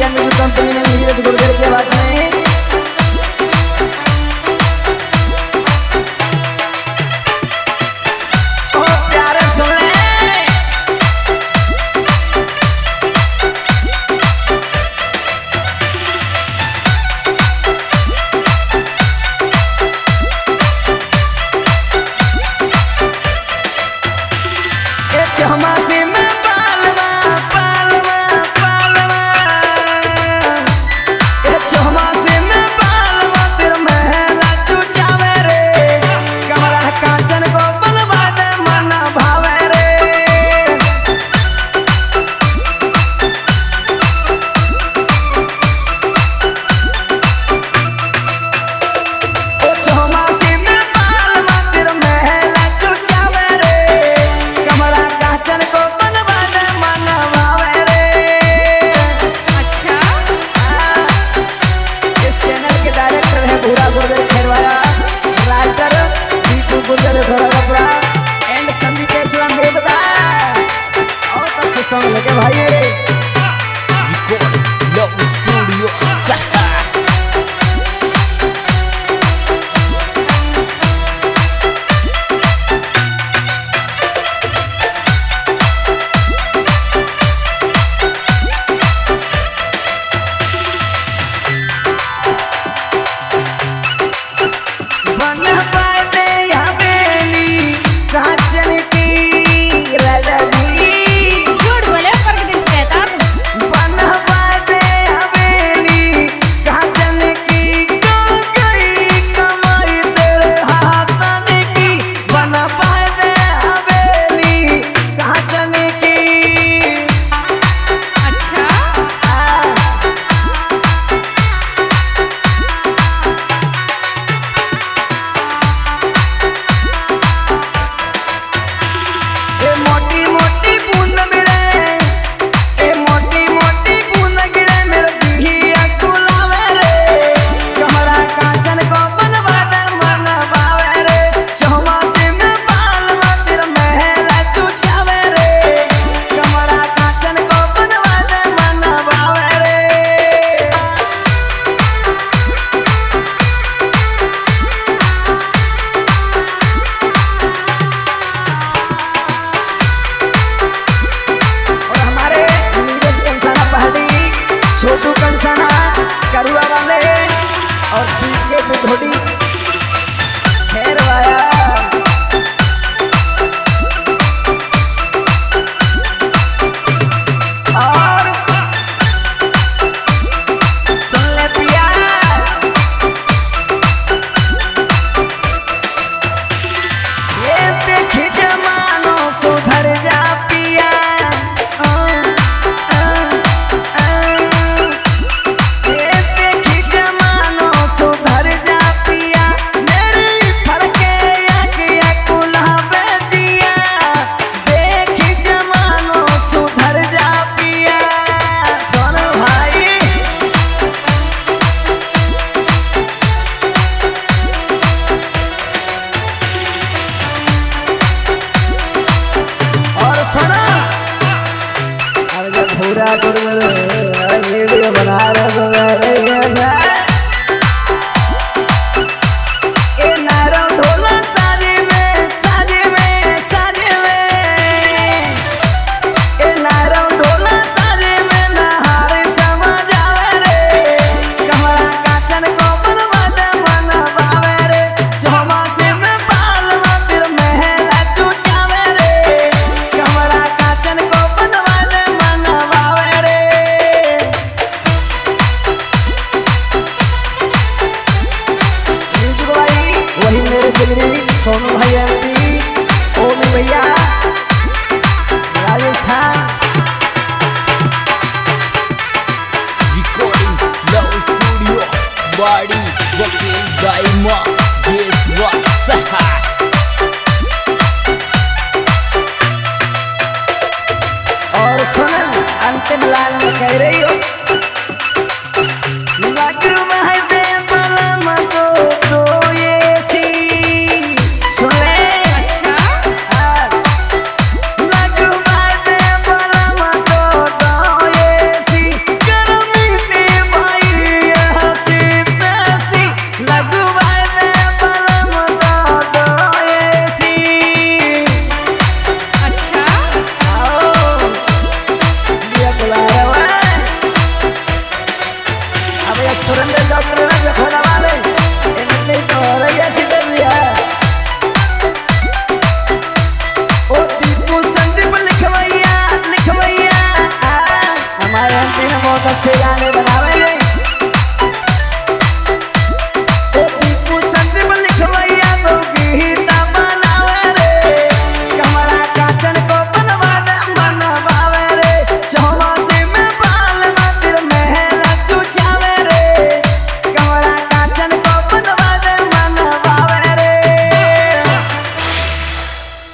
दिया मेरे कंपनी में नीरज गुर्जर के आवाज़ में सोनू भाई एम पी ओम भैया Rajasthan recording love studio body वकील और सुन अंतिम लाइन में कह रही जमा